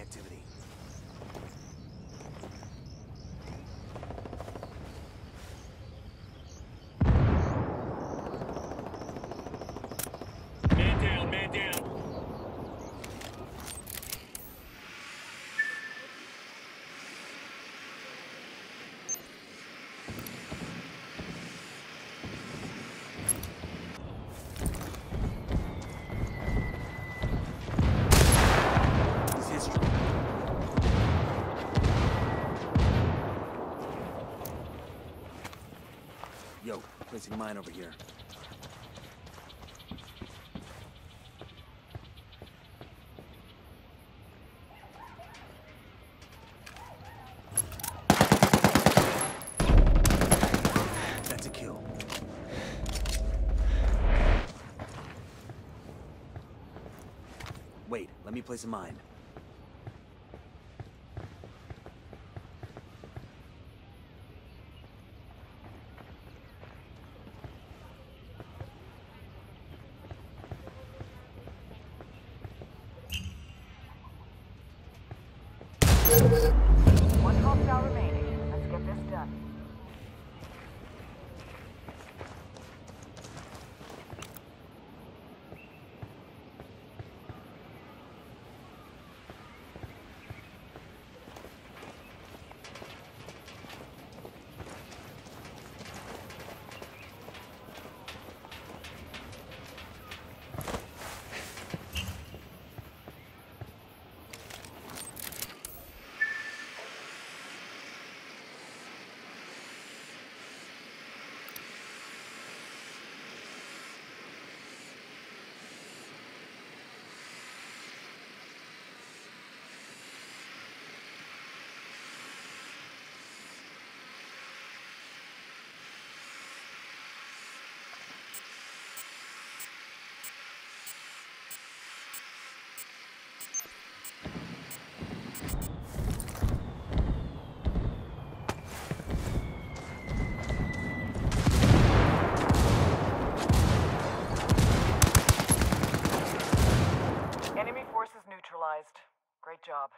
activity. Yo, placing mine over here. That's a kill. Wait, let me place a mine. One hostile remaining. Let's get this done. Great job.